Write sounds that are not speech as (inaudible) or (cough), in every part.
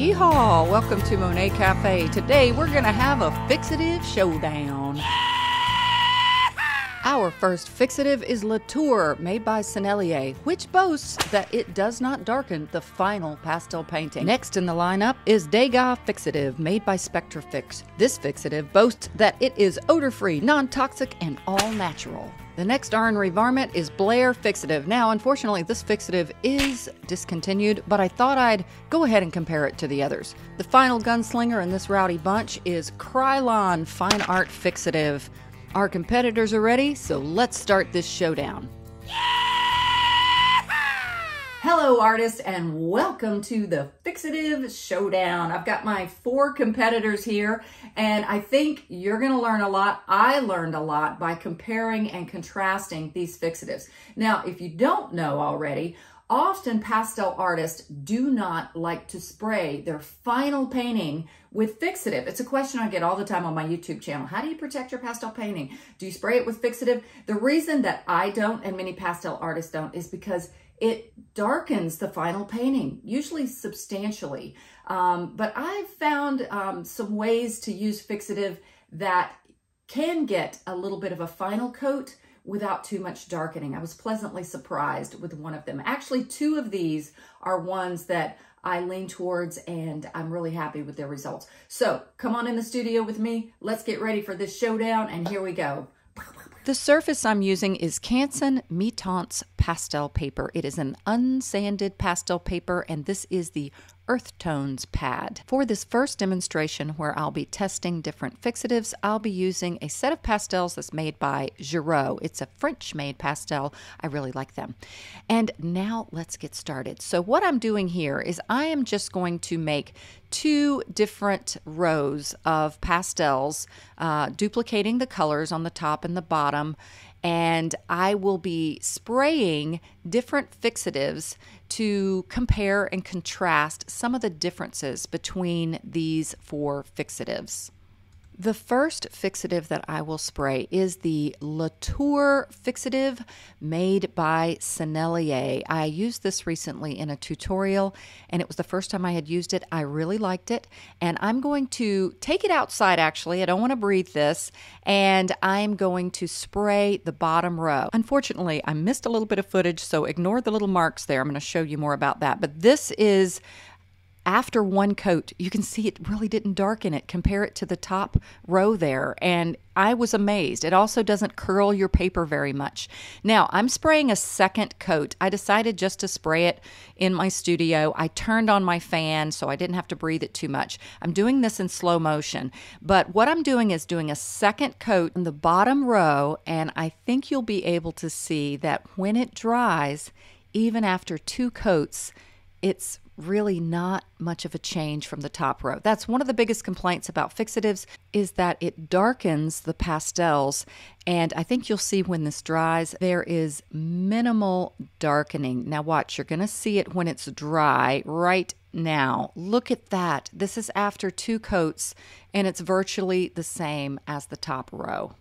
Yeehaw! Welcome to Monet Cafe. Today we're going to have a fixative showdown. Our first fixative is Latour, made by Sennelier, which boasts that it does not darken the final pastel painting. Next in the lineup is Degas Fixative, made by Spectrafix. This fixative boasts that it is odor-free, non-toxic, and all natural. The next Ornery Varmint is Blair Fixative. Now, unfortunately, this fixative is discontinued, but I thought I'd go ahead and compare it to the others. The final gunslinger in this rowdy bunch is Krylon Fine Art Fixative. Our competitors are ready, so let's start this showdown. Hello, artists, and welcome to the Fixative Showdown. I've got my four competitors here, and I think you're going to learn a lot. I learned a lot by comparing and contrasting these fixatives. Now, if you don't know already, Often pastel artists do not like to spray their final painting with fixative. It's a question I get all the time on my YouTube channel. How do you protect your pastel painting? Do you spray it with fixative? The reason that I don't and many pastel artists don't is because it darkens the final painting, usually substantially. Um, but I've found um, some ways to use fixative that can get a little bit of a final coat without too much darkening. I was pleasantly surprised with one of them. Actually, two of these are ones that I lean towards and I'm really happy with their results. So come on in the studio with me. Let's get ready for this showdown and here we go. The surface I'm using is Canson Mi-Teintes pastel paper. It is an unsanded pastel paper and this is the Earth Tones pad. For this first demonstration where I'll be testing different fixatives, I'll be using a set of pastels that's made by Girault. It's a French-made pastel. I really like them. And now let's get started. So what I'm doing here is I am just going to make two different rows of pastels, uh, duplicating the colors on the top and the bottom, and I will be spraying different fixatives to compare and contrast some of the differences between these four fixatives. The first fixative that I will spray is the Latour fixative made by Sennelier. I used this recently in a tutorial and it was the first time I had used it. I really liked it and I'm going to take it outside actually. I don't want to breathe this and I'm going to spray the bottom row. Unfortunately, I missed a little bit of footage so ignore the little marks there. I'm going to show you more about that. But this is after one coat, you can see it really didn't darken it. Compare it to the top row there. And I was amazed. It also doesn't curl your paper very much. Now, I'm spraying a second coat. I decided just to spray it in my studio. I turned on my fan so I didn't have to breathe it too much. I'm doing this in slow motion. But what I'm doing is doing a second coat in the bottom row. And I think you'll be able to see that when it dries, even after two coats, it's really not much of a change from the top row. That's one of the biggest complaints about fixatives is that it darkens the pastels and I think you'll see when this dries there is minimal darkening. Now watch, you're going to see it when it's dry right now. Look at that. This is after two coats and it's virtually the same as the top row.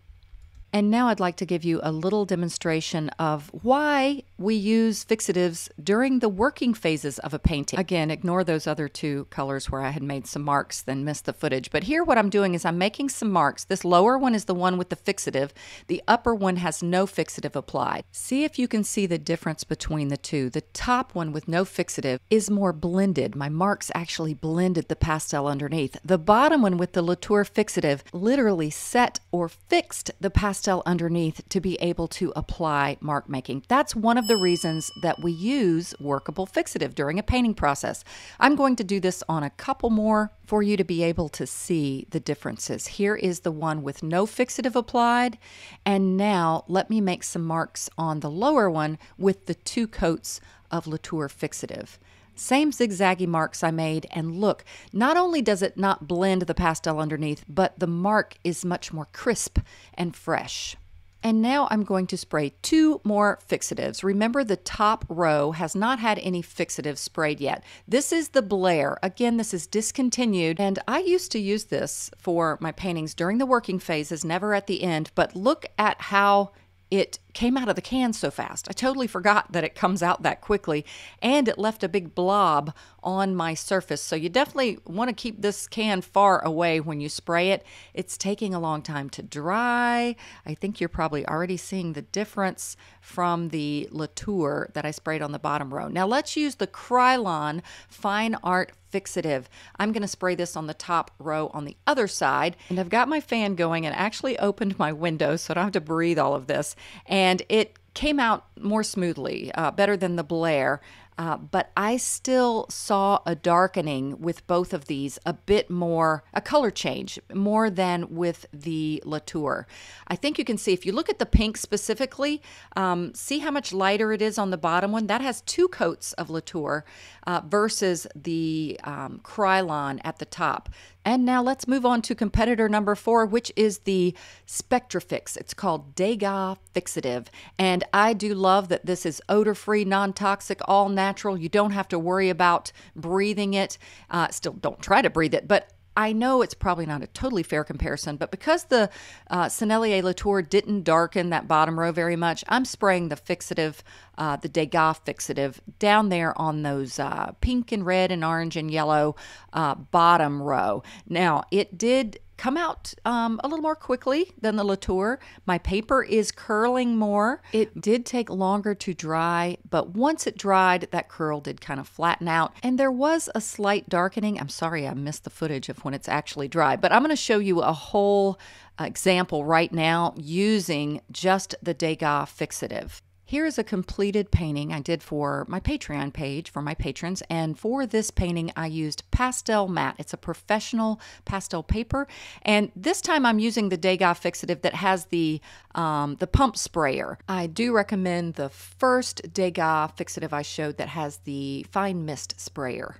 And now I'd like to give you a little demonstration of why we use fixatives during the working phases of a painting. Again, ignore those other two colors where I had made some marks, then missed the footage. But here what I'm doing is I'm making some marks. This lower one is the one with the fixative. The upper one has no fixative applied. See if you can see the difference between the two. The top one with no fixative is more blended. My marks actually blended the pastel underneath. The bottom one with the Latour fixative literally set or fixed the pastel pastel underneath to be able to apply mark making. That's one of the reasons that we use workable fixative during a painting process. I'm going to do this on a couple more for you to be able to see the differences. Here is the one with no fixative applied. And now let me make some marks on the lower one with the two coats of Latour fixative. Same zigzaggy marks I made, and look, not only does it not blend the pastel underneath, but the mark is much more crisp and fresh. And now I'm going to spray two more fixatives. Remember the top row has not had any fixative sprayed yet. This is the Blair. Again, this is discontinued and I used to use this for my paintings during the working phases, never at the end, but look at how it came out of the can so fast. I totally forgot that it comes out that quickly and it left a big blob on my surface. So you definitely want to keep this can far away when you spray it. It's taking a long time to dry. I think you're probably already seeing the difference from the Latour that I sprayed on the bottom row. Now let's use the Krylon Fine Art fixative. I'm going to spray this on the top row on the other side. And I've got my fan going and actually opened my window so I don't have to breathe all of this. And it came out more smoothly, uh, better than the Blair. Uh, but I still saw a darkening with both of these, a bit more, a color change, more than with the Latour. I think you can see, if you look at the pink specifically, um, see how much lighter it is on the bottom one? That has two coats of Latour uh, versus the um, Krylon at the top. And now let's move on to competitor number four, which is the Spectrafix. It's called Degas Fixative. And I do love that this is odor free, non toxic, all natural. You don't have to worry about breathing it. Uh, still, don't try to breathe it, but I know it's probably not a totally fair comparison, but because the uh, Sennelier Latour didn't darken that bottom row very much, I'm spraying the fixative, uh, the Degas fixative, down there on those uh, pink and red and orange and yellow uh, bottom row. Now, it did come out um, a little more quickly than the Latour. My paper is curling more. It did take longer to dry, but once it dried, that curl did kind of flatten out. And there was a slight darkening. I'm sorry I missed the footage of when it's actually dry, but I'm going to show you a whole example right now using just the Degas fixative. Here is a completed painting I did for my Patreon page for my patrons. And for this painting, I used Pastelmat. It's a professional pastel paper. And this time I'm using the Degas fixative that has the, um, the pump sprayer. I do recommend the first Degas fixative I showed that has the fine mist sprayer.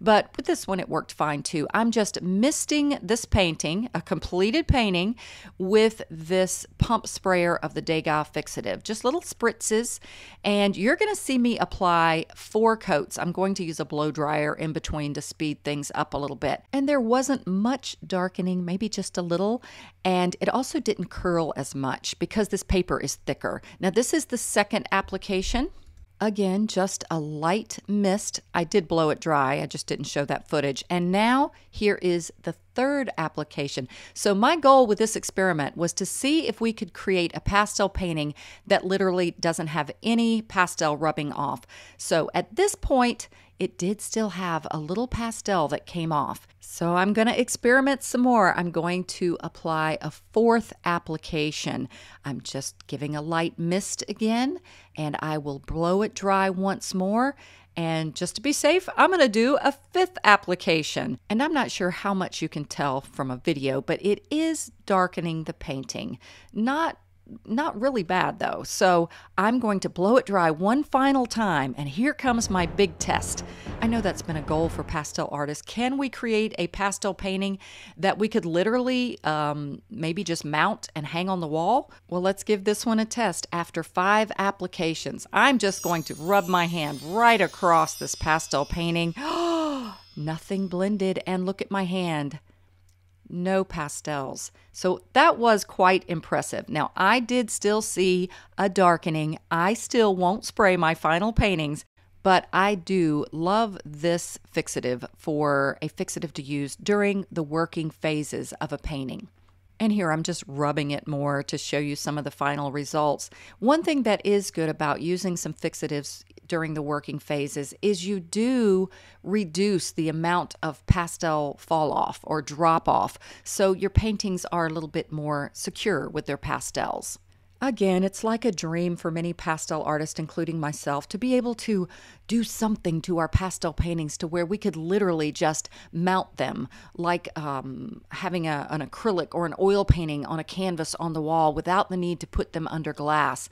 But with this one, it worked fine too. I'm just misting this painting, a completed painting, with this pump sprayer of the Degas Fixative. Just little spritzes. And you're going to see me apply four coats. I'm going to use a blow dryer in between to speed things up a little bit. And there wasn't much darkening, maybe just a little. And it also didn't curl as much because this paper is thicker. Now, this is the second application. Again, just a light mist. I did blow it dry, I just didn't show that footage. And now here is the third application. So, my goal with this experiment was to see if we could create a pastel painting that literally doesn't have any pastel rubbing off. So, at this point, it did still have a little pastel that came off. So I'm going to experiment some more. I'm going to apply a fourth application. I'm just giving a light mist again, and I will blow it dry once more. And just to be safe, I'm going to do a fifth application. And I'm not sure how much you can tell from a video, but it is darkening the painting. Not not really bad though. So I'm going to blow it dry one final time, and here comes my big test. I know that's been a goal for pastel artists. Can we create a pastel painting that we could literally um, maybe just mount and hang on the wall? Well, let's give this one a test. After five applications, I'm just going to rub my hand right across this pastel painting. (gasps) Nothing blended, and look at my hand no pastels. So that was quite impressive. Now, I did still see a darkening. I still won't spray my final paintings, but I do love this fixative for a fixative to use during the working phases of a painting. And here I'm just rubbing it more to show you some of the final results. One thing that is good about using some fixatives during the working phases is you do reduce the amount of pastel fall off or drop off. So your paintings are a little bit more secure with their pastels. Again, it's like a dream for many pastel artists, including myself, to be able to do something to our pastel paintings to where we could literally just mount them, like um, having a, an acrylic or an oil painting on a canvas on the wall without the need to put them under glass.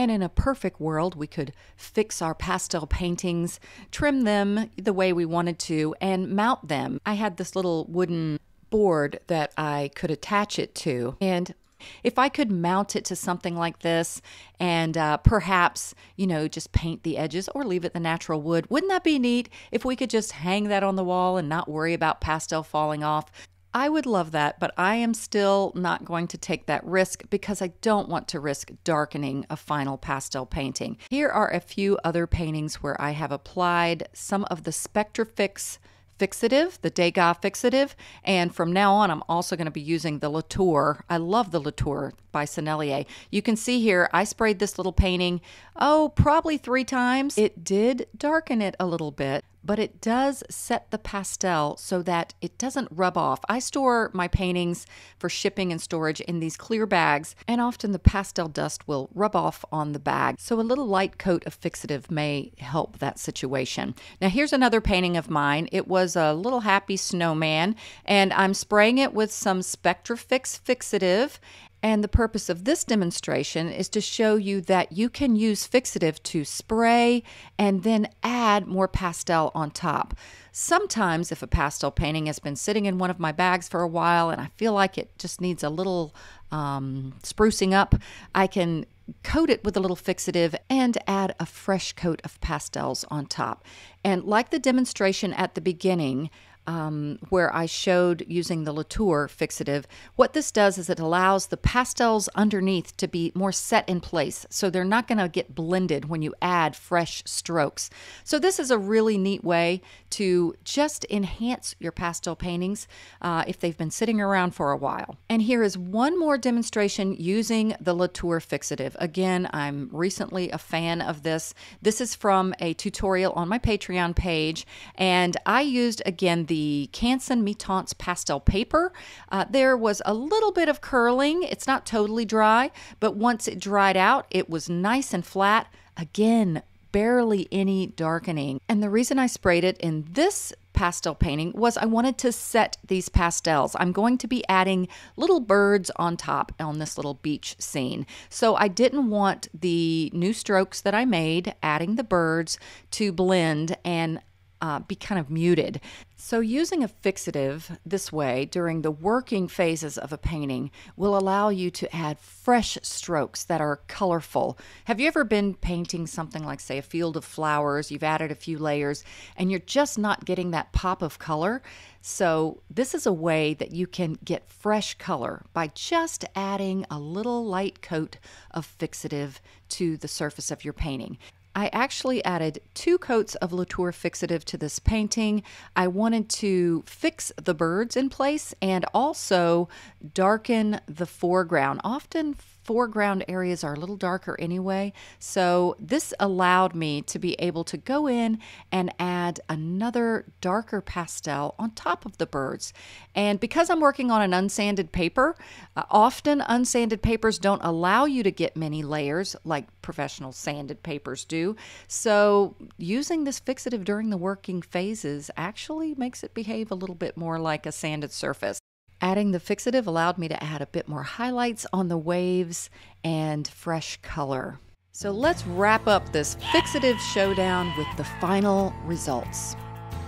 And in a perfect world, we could fix our pastel paintings, trim them the way we wanted to, and mount them. I had this little wooden board that I could attach it to. And if I could mount it to something like this and uh, perhaps, you know, just paint the edges or leave it the natural wood, wouldn't that be neat if we could just hang that on the wall and not worry about pastel falling off? I would love that, but I am still not going to take that risk because I don't want to risk darkening a final pastel painting. Here are a few other paintings where I have applied some of the Spectrafix fixative, the Degas fixative, and from now on I'm also going to be using the Latour. I love the Latour by Sennelier. You can see here I sprayed this little painting, oh, probably three times. It did darken it a little bit, but it does set the pastel so that it doesn't rub off. I store my paintings for shipping and storage in these clear bags, and often the pastel dust will rub off on the bag. So a little light coat of fixative may help that situation. Now here's another painting of mine. It was a little happy snowman, and I'm spraying it with some Spectrafix fixative and the purpose of this demonstration is to show you that you can use fixative to spray and then add more pastel on top. Sometimes, if a pastel painting has been sitting in one of my bags for a while and I feel like it just needs a little um, sprucing up, I can coat it with a little fixative and add a fresh coat of pastels on top. And like the demonstration at the beginning, um, where I showed using the Latour fixative. What this does is it allows the pastels underneath to be more set in place, so they're not going to get blended when you add fresh strokes. So this is a really neat way to just enhance your pastel paintings uh, if they've been sitting around for a while. And here is one more demonstration using the Latour fixative. Again, I'm recently a fan of this. This is from a tutorial on my Patreon page, and I used again the the Canson Mi-Teintes pastel paper. Uh, there was a little bit of curling. It's not totally dry, but once it dried out, it was nice and flat. Again, barely any darkening. And the reason I sprayed it in this pastel painting was I wanted to set these pastels. I'm going to be adding little birds on top on this little beach scene. So I didn't want the new strokes that I made, adding the birds, to blend and uh, be kind of muted. So, using a fixative this way during the working phases of a painting will allow you to add fresh strokes that are colorful. Have you ever been painting something like, say, a field of flowers? You've added a few layers and you're just not getting that pop of color. So, this is a way that you can get fresh color by just adding a little light coat of fixative to the surface of your painting. I actually added two coats of Latour fixative to this painting. I wanted to fix the birds in place and also darken the foreground. Often foreground areas are a little darker anyway. So this allowed me to be able to go in and add another darker pastel on top of the birds. And because I'm working on an unsanded paper, uh, often unsanded papers don't allow you to get many layers like professional sanded papers do. So using this fixative during the working phases actually makes it behave a little bit more like a sanded surface. Adding the fixative allowed me to add a bit more highlights on the waves and fresh color. So let's wrap up this fixative showdown with the final results.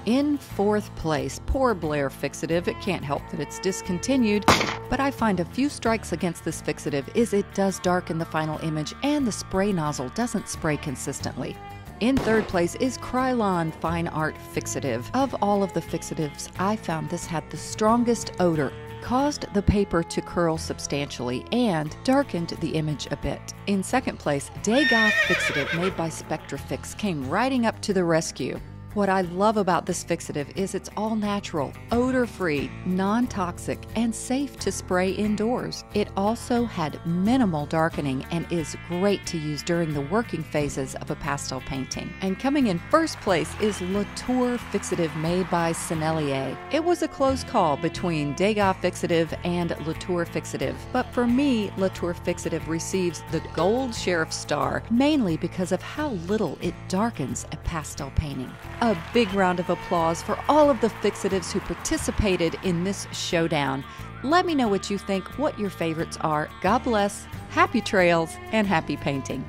In fourth place, poor Blair fixative. It can't help that it's discontinued, but I find a few strikes against this fixative is it does darken the final image and the spray nozzle doesn't spray consistently. In third place is Krylon Fine Art Fixative. Of all of the fixatives, I found this had the strongest odor, caused the paper to curl substantially, and darkened the image a bit. In second place, Degas Fixative made by Spectrafix came riding up to the rescue. What I love about this fixative is it's all natural, odor free, non toxic, and safe to spray indoors. It also had minimal darkening and is great to use during the working phases of a pastel painting. And coming in first place is Latour Fixative made by Sennelier. It was a close call between Degas Fixative and Latour Fixative, but for me, Latour Fixative receives the Gold Sheriff Star mainly because of how little it darkens a pastel painting. A big round of applause for all of the fixatives who participated in this showdown. Let me know what you think, what your favorites are. God bless, happy trails, and happy painting.